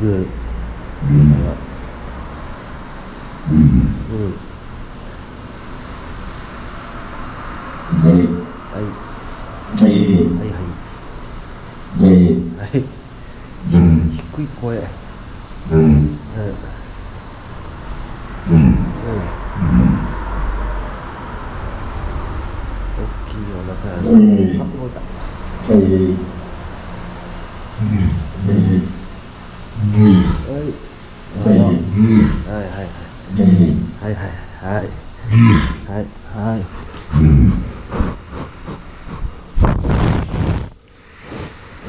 うんうん。ではい。ではいはい。ではい。うん。低い声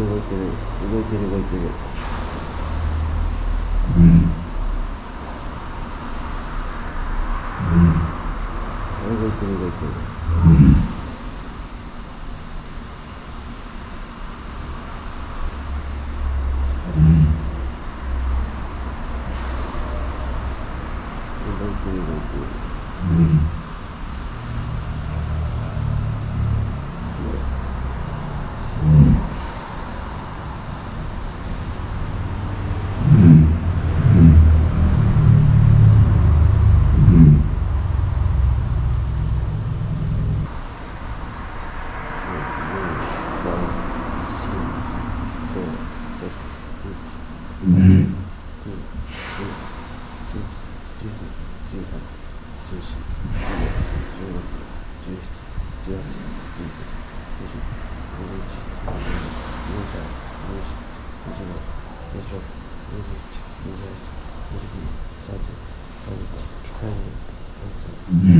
る動いてる動いてる動いてる。動いてる動いてる Mm-hmm.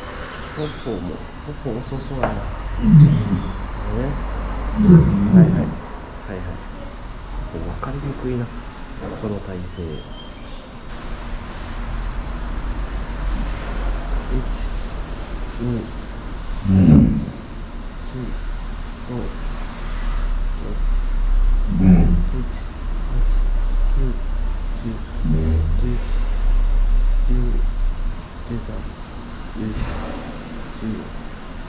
ポッポもポッポ遅そうやな。ねはいはい。はいはい。分かりにくいな。その体勢。1 2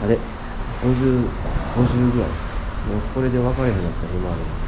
あれ50、50ぐらい。もうこれで分かれへんなった今ある。よ